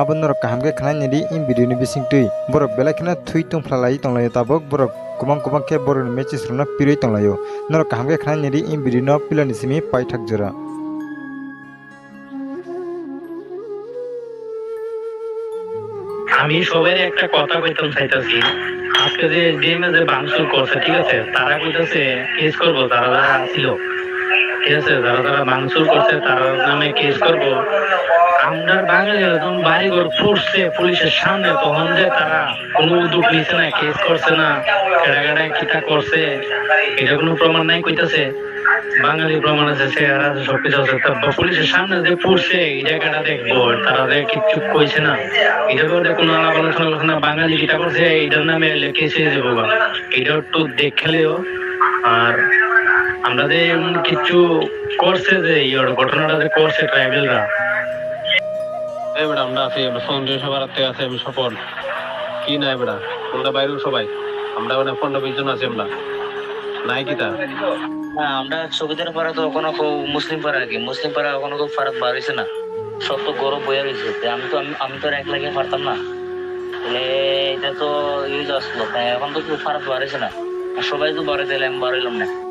abo norok kaham ke khnai nidi in video ni bising tui borok belai khna thui tongphalai tonglaio tabok borok kubang kubang ke borok ni matches rokno piroi tonglaio norok kaham ke khnai nidi in video no pilani simi paithak jora আমি সবাই একটা কথা কইতাম চাইতাছি আজকে যে যে ভাঙচুর করছে ঠিক আছে তারা কইতাছে কেস করব তারা ছিল ঠিক আছে, যারা যারা ভাঙচুর করছে তারা নামে কেস করব। আমরা বাঙালি যখন বাড়ি ঘর পড়ছে পুলিশের সামনে তখন যে তারা কোনো উদ্যোগ নিছে না কেস করছে না কেডা কিতা করছে, এটা কোনো প্রমাণ নাই কইতাছে। বাঙালি প্রমাণ আছে সে আর আছে, সবকিছু আছে। তারপর পুলিশের সামনে যে পড়ছে এই জায়গাটা দেখব, তারা যে কিচ্ছু কইছে না, এটা করে কোনো আলাপ আলোচনা করছে না, বাঙালি যেটা করছে, এইটার নামে লেখেছে যাব এটা একটু দেখলেও আর আমরা যে এমন কিছু করছে যে ইয়ের ঘটনাটা যে করছে ট্রাইবেলরা। এই বেটা আমরা আছি আমরা সঞ্জয় সবার হাতে আছে আমি সফল কি নাই বেটা? তোমরা বাইরেও সবাই। আমরা মানে পনেরো বিশ জন আছি আমরা। নাই কি তা? না আমরা চৌকিদার পাড়া তো ওখানে খুব মুসলিম পাড়া আর কি। মুসলিম পাড়া ওখানে খুব ফারাক বার হয়েছে না। সব তো গরম বয়ে গেছে আমি তো আমি- তো এক লাগিয়ে পারতাম না। তাহলে এটা তো ইউজ আসলো। এখন তো খুব ফারাক বার হয়েছে না। আর সবাই তো বাড়ি দিলে আমি বাড়িলাম না।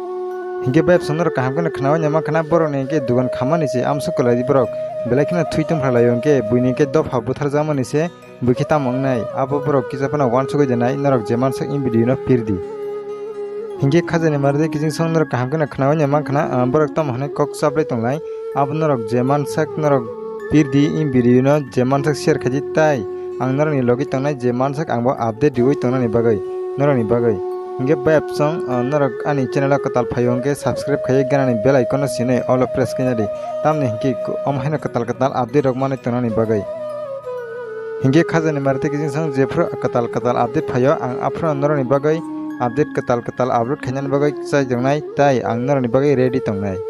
Ke khnawa nyama khana borok ni hingke dugan khamani se amsa kolai di borok belai khna thui tongphalai hingke buini ke dofa buthar jamani se buki tamong nai abo borok kisapana wan sugoi denai norok jeman sak in video no pirdi hingke khajani marde kijing song norok kaham ke khnawa nyama khana borok tam hane kok sablai tonglai abo norok jeman sak norok pirdi in video no jeman sak share khaji tai ang norok ni logi tongnai jeman sak angbo update diwoi tongnani bagai norok ni bagai हिंगे बैप नरक आनी channel कताल फाइयों subscribe खाइए गनानी bell icon सिने all press केनारी तामने हिंगे अमहन कताल कताल आदि रगमाने तनानी बगै हिंगे खाजानी मारते किजिन संग जेफ्र कताल कताल आदि फाइयो आं आफ्र नरनि बगै अपडेट कताल कताल अपलोड खेनानी बगै चाय जंगनाय ताय आं नरनि बगै रेडी तंगनाय